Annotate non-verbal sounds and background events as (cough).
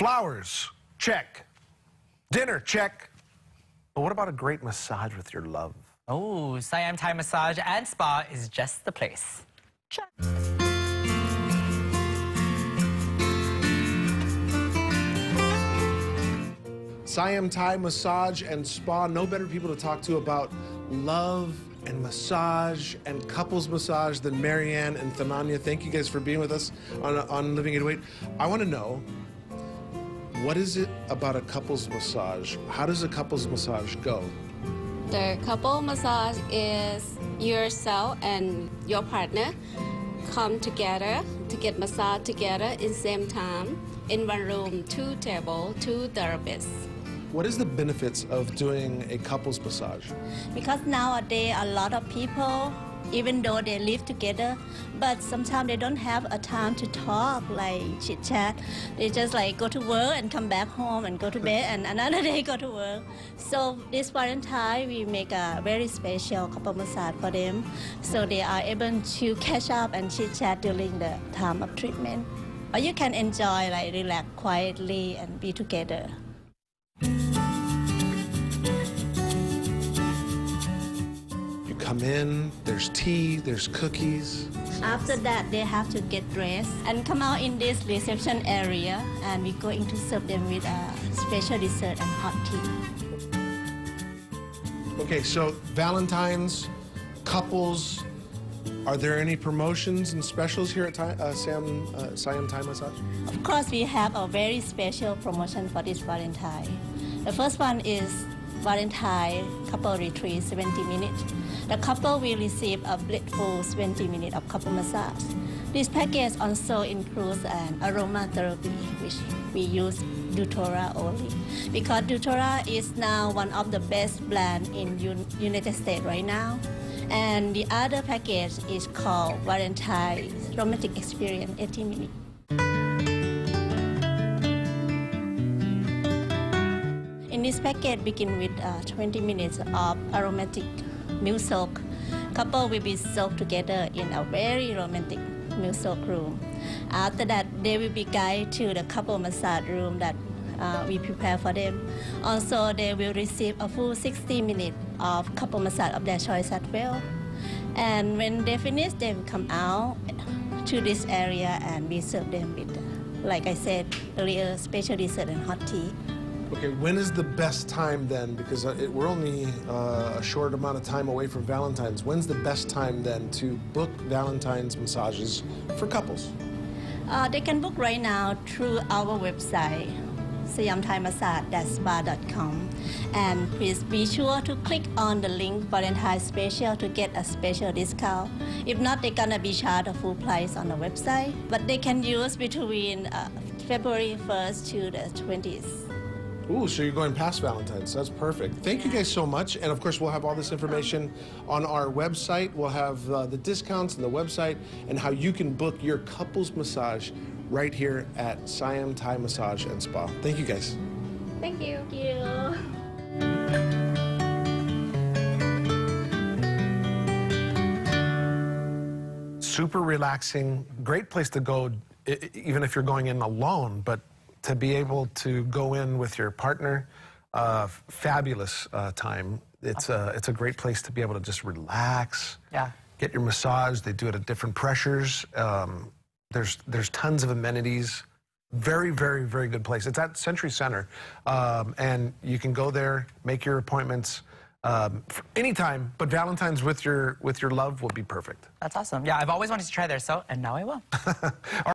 Flowers, check. Dinner, check. But what about a great massage with your love? Oh, Siam Thai Massage and Spa is just the place. Check. Siam Thai Massage and Spa, no better people to talk to about love and massage and couples massage than Marianne and Thananya. Thank you guys for being with us on, on Living 808. I want to know what is it about a couples massage? How does a couples massage go? The couple massage is yourself and your partner come together to get massage together in same time in one room, two table, two therapists. What is the benefits of doing a couples massage? because nowadays a lot of people even though they live together but sometimes they don't have a time to talk like chit chat. They just like go to work and come back home and go to bed and another (laughs) day go to work. So this valentine we make a very special couple massage for them. So they are able to catch up and chit chat during the time of treatment. Or you can enjoy like relax quietly and be together come in, there's tea, there's cookies. After that, they have to get dressed and come out in this reception area, and we're going to serve them with a special dessert and hot tea. Okay, so Valentine's, couples, are there any promotions and specials here at uh, Sam, uh, Siam Thai Massage? Of course, we have a very special promotion for this Valentine. The first one is Valentine couple retreat 70 minutes. The couple will receive a blissful 20 minutes of couple massage. This package also includes an aromatherapy, which we use doTERRA only. Because doTERRA is now one of the best brand in Un- United States right now. And the other package is called Valentine Romantic Experience 80 minutes. This package, begin with uh, 20 minutes of aromatic milk soak. Couple will be soaked together in a very romantic milk soak room. After that, they will be guided to the couple massage room that uh, we prepare for them. Also, they will receive a full 60 minutes of couple massage of their choice as well. And when they finish, they will come out to this area and we serve them with, like I said earlier, special dessert and hot tea. Okay, when is the best time then? Because uh, it, we're only uh, a short amount of time away from Valentine's. When's the best time then to book Valentine's massages for couples? Uh, they can book right now through our website, siamthaimassage.spa.com. And please be sure to click on the link Valentine Special to get a special discount. If not, they're gonna be charged a full price on the website. But they can use between uh, February 1st to the 20th. Ooh, so you're going past Valentine's. That's perfect. Thank you guys so much. And of course, we'll have all this information on our website. We'll have uh, the discounts and the website and how you can book your couples massage right here at Siam Thai Massage and Spa. Thank you guys. Thank you. Thank you. super relaxing, great place to go, even if you're going in alone, but to be able to go in with your partner, uh, fabulous uh, time. It's a, it's a great place to be able to just relax, Yeah. get your massage. They do it at different pressures. Um, there's, there's tons of amenities. Very, very, very good place. It's at Century Center. Um, and you can go there, make your appointments um, anytime, but Valentine's with your, with your love will be perfect. That's awesome. Yeah, I've always wanted to try there, so, and now I will. (laughs)